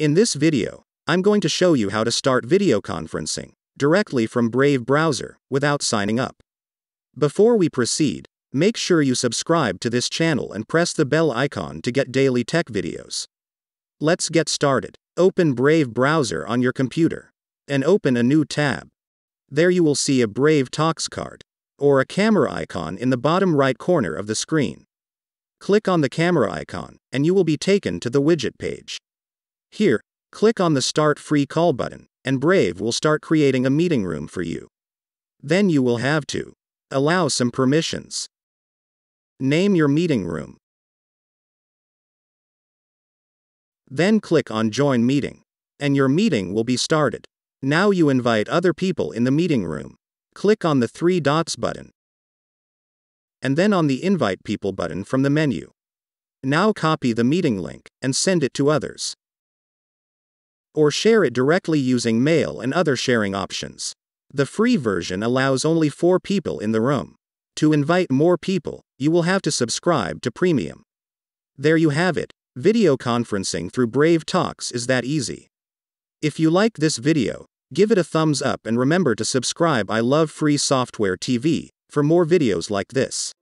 In this video, I'm going to show you how to start video conferencing directly from Brave browser without signing up. Before we proceed, make sure you subscribe to this channel and press the bell icon to get daily tech videos. Let's get started. Open Brave browser on your computer and open a new tab. There you will see a Brave Talks card or a camera icon in the bottom right corner of the screen. Click on the camera icon, and you will be taken to the widget page. Here, click on the Start Free Call button, and Brave will start creating a meeting room for you. Then you will have to allow some permissions. Name your meeting room. Then click on Join Meeting, and your meeting will be started. Now you invite other people in the meeting room. Click on the three dots button, and then on the Invite People button from the menu. Now copy the meeting link and send it to others. Or share it directly using mail and other sharing options. The free version allows only four people in the room. To invite more people, you will have to subscribe to Premium. There you have it. Video conferencing through Brave Talks is that easy. If you like this video, give it a thumbs up and remember to subscribe. I love free software TV for more videos like this.